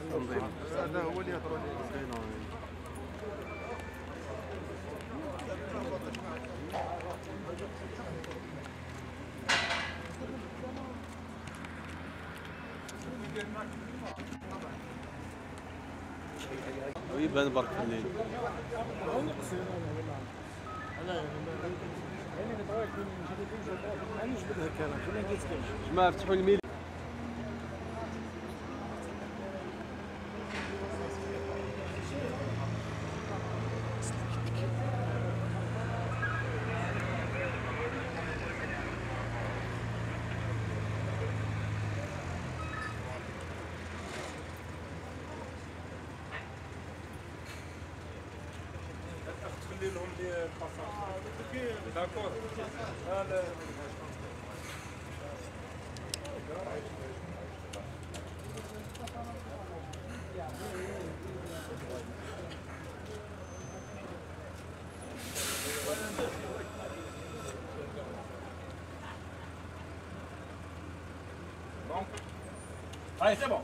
التنظيم هذا هو اللي ويبان برك الليل D'accord. Bon. Allez, c'est bon.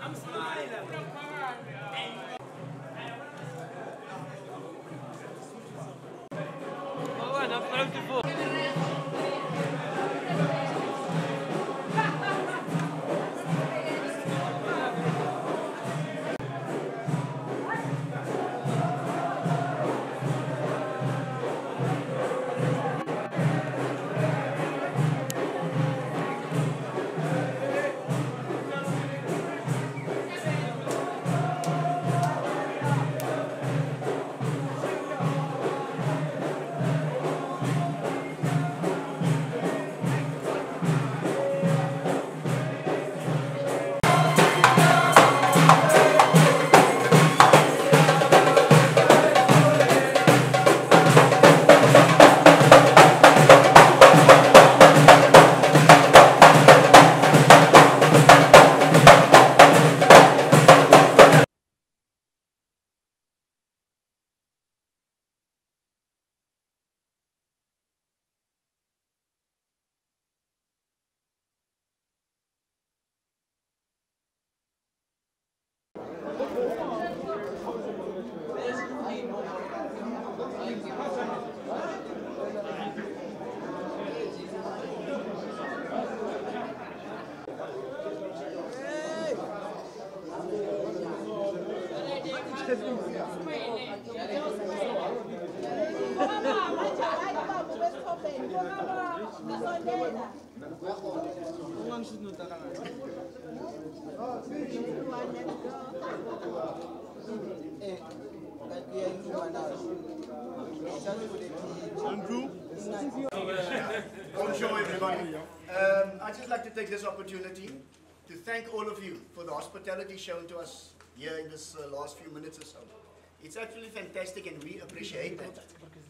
I'm smiling. Oh, I'm beautiful. Yeah, you want. Bonjour. everybody. Um, I'd just like to take this opportunity to thank all of you for the hospitality shown to us here in this uh, last few minutes or so. It's actually fantastic and we appreciate that.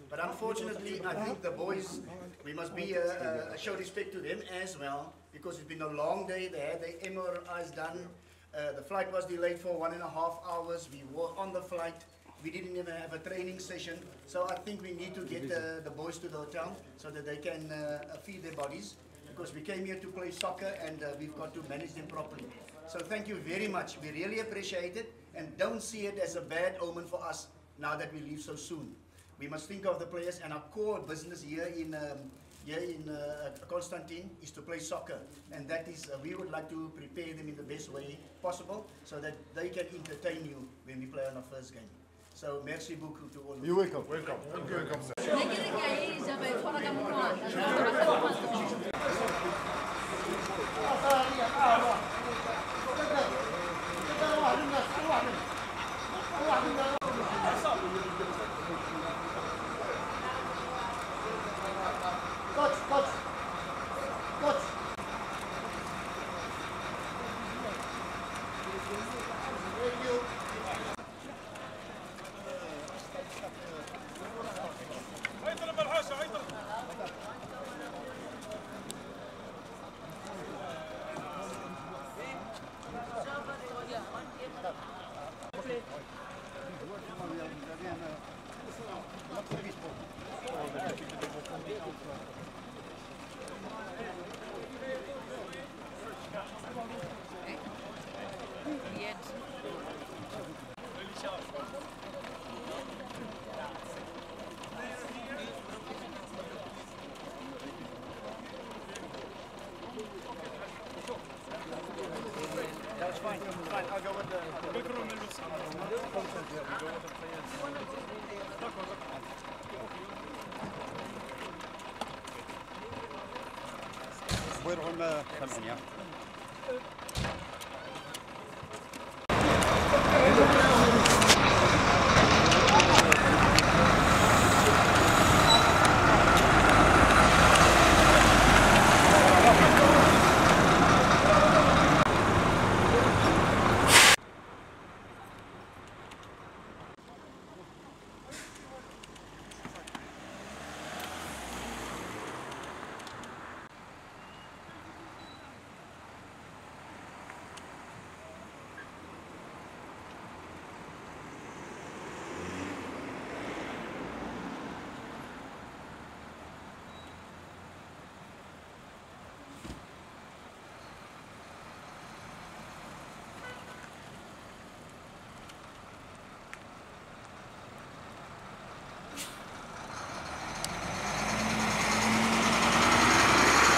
But unfortunately, I think the boys, we must be uh, uh, show respect to them as well because it's been a long day. They had their MRIs done. Uh, the flight was delayed for one and a half hours. We were on the flight. We didn't even have a training session. So I think we need to get uh, the boys to the hotel so that they can uh, feed their bodies because we came here to play soccer and uh, we've got to manage them properly. So thank you very much. We really appreciate it and don't see it as a bad omen for us now that we leave so soon. We must think of the players and our core business here in um, here in uh, Constantine is to play soccer and that is uh, we would like to prepare them in the best way possible so that they can entertain you when we play on our first game. So, merci beaucoup tout le monde. You're welcome. Welcome. Welcome. welcome. ويرهم 80 آه،